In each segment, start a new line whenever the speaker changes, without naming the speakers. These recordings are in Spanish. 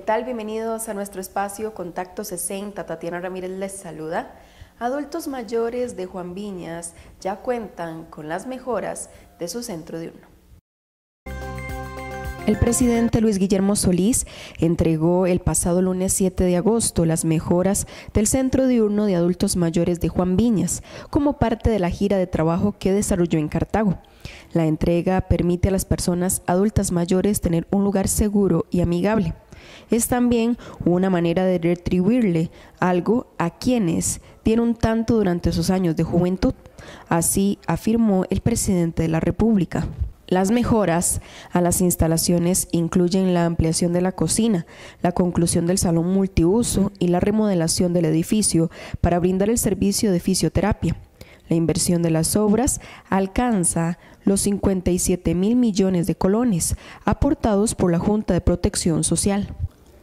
tal? Bienvenidos a nuestro espacio Contacto 60. Tatiana Ramírez les saluda. Adultos mayores de Juan Viñas ya cuentan con las mejoras de su centro diurno. El presidente Luis Guillermo Solís entregó el pasado lunes 7 de agosto las mejoras del Centro Diurno de Adultos Mayores de Juan Viñas como parte de la gira de trabajo que desarrolló en Cartago. La entrega permite a las personas adultas mayores tener un lugar seguro y amigable. Es también una manera de retribuirle algo a quienes dieron tanto durante sus años de juventud. Así afirmó el presidente de la República. Las mejoras a las instalaciones incluyen la ampliación de la cocina, la conclusión del salón multiuso y la remodelación del edificio para brindar el servicio de fisioterapia. La inversión de las obras alcanza los 57 mil millones de colones aportados por la Junta de Protección Social.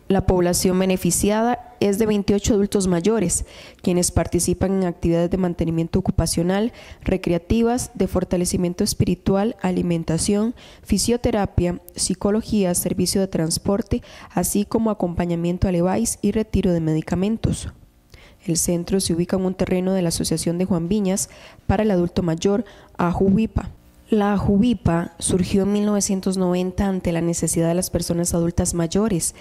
La población beneficiada es de 28 adultos mayores, quienes participan en actividades de mantenimiento ocupacional, recreativas, de fortalecimiento espiritual, alimentación, fisioterapia, psicología, servicio de transporte, así como acompañamiento a levais y retiro de medicamentos. El centro se ubica en un terreno de la Asociación de Juan Viñas para el adulto mayor, AJUVIPA. La AJUVIPA surgió en 1990 ante la necesidad de las personas adultas mayores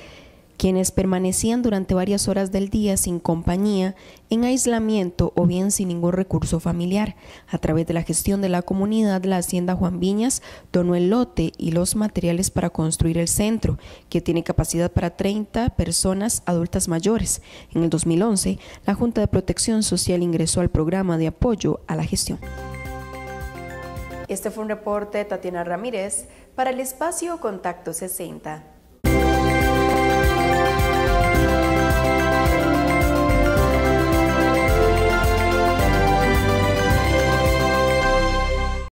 quienes permanecían durante varias horas del día sin compañía, en aislamiento o bien sin ningún recurso familiar. A través de la gestión de la comunidad, la Hacienda Juan Viñas donó el lote y los materiales para construir el centro, que tiene capacidad para 30 personas adultas mayores. En el 2011, la Junta de Protección Social ingresó al programa de apoyo a la gestión. Este fue un reporte de Tatiana Ramírez para el espacio Contacto 60.